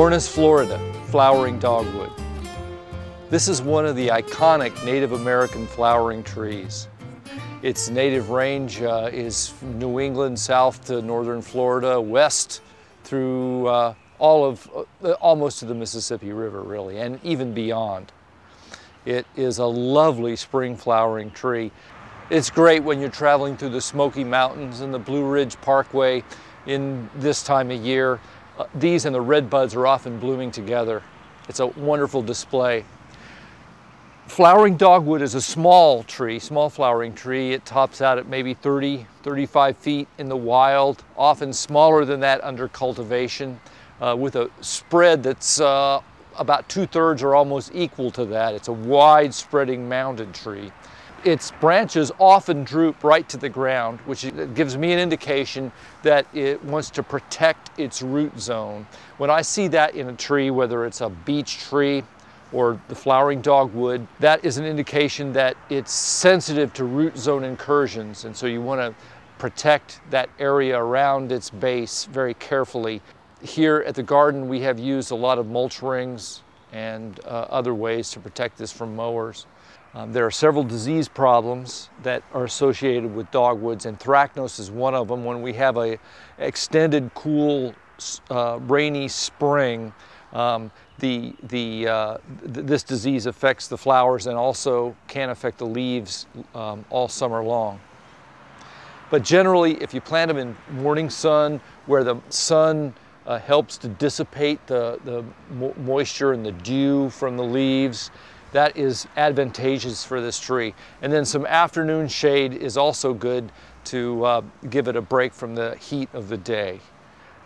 Cornus florida, flowering dogwood. This is one of the iconic Native American flowering trees. Its native range uh, is New England south to northern Florida, west through uh, all of, uh, almost to the Mississippi River really, and even beyond. It is a lovely spring flowering tree. It's great when you're traveling through the Smoky Mountains and the Blue Ridge Parkway in this time of year. Uh, these and the red buds are often blooming together. It's a wonderful display. Flowering dogwood is a small tree, small flowering tree. It tops out at maybe 30, 35 feet in the wild, often smaller than that under cultivation, uh, with a spread that's uh, about two thirds or almost equal to that. It's a wide spreading mounded tree. Its branches often droop right to the ground, which gives me an indication that it wants to protect its root zone. When I see that in a tree, whether it's a beech tree or the flowering dogwood, that is an indication that it's sensitive to root zone incursions. And so you want to protect that area around its base very carefully. Here at the garden, we have used a lot of mulch rings and uh, other ways to protect this from mowers. Um, there are several disease problems that are associated with dogwoods, and anthracnose is one of them. When we have a extended, cool, uh, rainy spring, um, the, the, uh, th this disease affects the flowers and also can affect the leaves um, all summer long. But generally, if you plant them in morning sun, where the sun uh, helps to dissipate the, the mo moisture and the dew from the leaves, that is advantageous for this tree. And then some afternoon shade is also good to uh, give it a break from the heat of the day.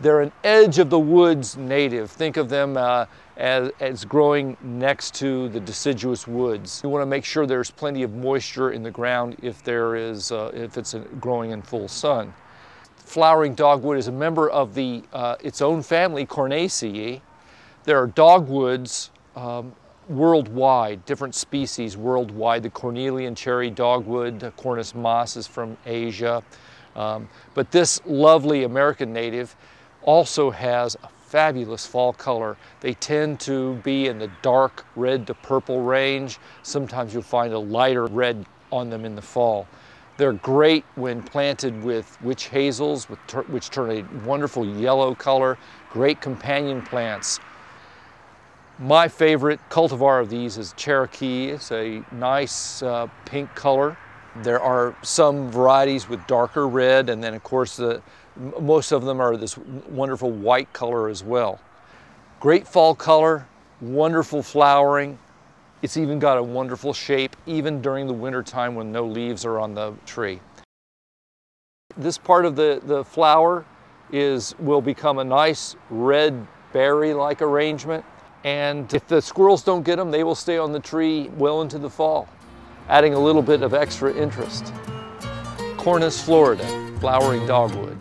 They're an edge of the woods native. Think of them uh, as, as growing next to the deciduous woods. You want to make sure there's plenty of moisture in the ground if there is, uh, if it's growing in full sun. Flowering dogwood is a member of the, uh, its own family, Cornaceae. There are dogwoods um, worldwide, different species worldwide. The cornelian cherry dogwood, Cornus mas is from Asia. Um, but this lovely American native also has a fabulous fall color. They tend to be in the dark red to purple range. Sometimes you'll find a lighter red on them in the fall. They're great when planted with witch hazels, which turn a wonderful yellow color. Great companion plants. My favorite cultivar of these is Cherokee. It's a nice uh, pink color. There are some varieties with darker red, and then of course the most of them are this wonderful white color as well. Great fall color, wonderful flowering. It's even got a wonderful shape, even during the winter time when no leaves are on the tree. This part of the, the flower is, will become a nice red berry-like arrangement. And if the squirrels don't get them, they will stay on the tree well into the fall, adding a little bit of extra interest. Cornus florida, flowering dogwood.